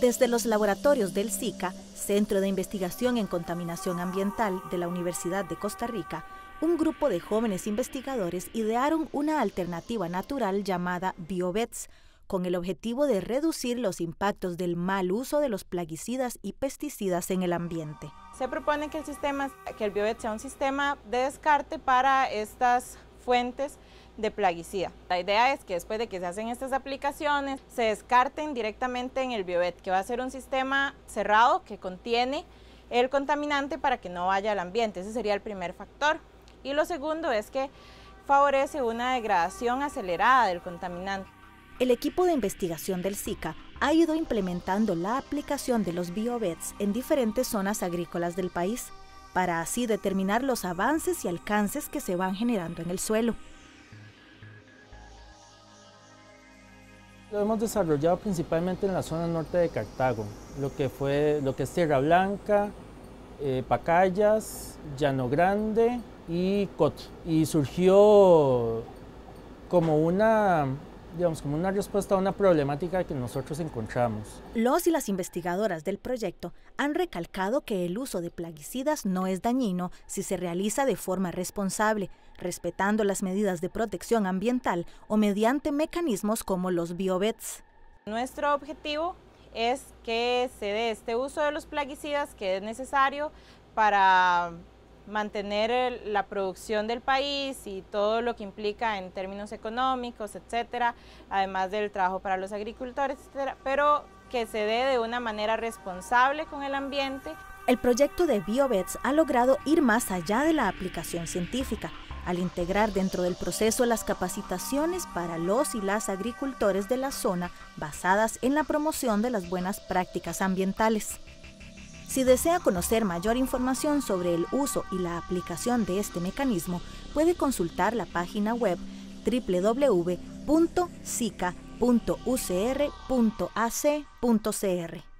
Desde los laboratorios del SICA, Centro de Investigación en Contaminación Ambiental de la Universidad de Costa Rica, un grupo de jóvenes investigadores idearon una alternativa natural llamada BioBets, con el objetivo de reducir los impactos del mal uso de los plaguicidas y pesticidas en el ambiente. Se propone que el sistema, que el BioBet sea un sistema de descarte para estas fuentes de plaguicida. La idea es que después de que se hacen estas aplicaciones, se descarten directamente en el biobet, que va a ser un sistema cerrado que contiene el contaminante para que no vaya al ambiente. Ese sería el primer factor. Y lo segundo es que favorece una degradación acelerada del contaminante. El equipo de investigación del SICA ha ido implementando la aplicación de los biobets en diferentes zonas agrícolas del país, para así determinar los avances y alcances que se van generando en el suelo. Lo hemos desarrollado principalmente en la zona norte de Cartago, lo que, fue, lo que es Tierra Blanca, eh, Pacayas, Llano Grande y Cot. Y surgió como una digamos, como una respuesta a una problemática que nosotros encontramos. Los y las investigadoras del proyecto han recalcado que el uso de plaguicidas no es dañino si se realiza de forma responsable, respetando las medidas de protección ambiental o mediante mecanismos como los biobets. Nuestro objetivo es que se dé este uso de los plaguicidas que es necesario para mantener la producción del país y todo lo que implica en términos económicos, etcétera, además del trabajo para los agricultores, etcétera, pero que se dé de una manera responsable con el ambiente. El proyecto de BioBets ha logrado ir más allá de la aplicación científica, al integrar dentro del proceso las capacitaciones para los y las agricultores de la zona basadas en la promoción de las buenas prácticas ambientales. Si desea conocer mayor información sobre el uso y la aplicación de este mecanismo, puede consultar la página web www.sica.ucr.ac.cr.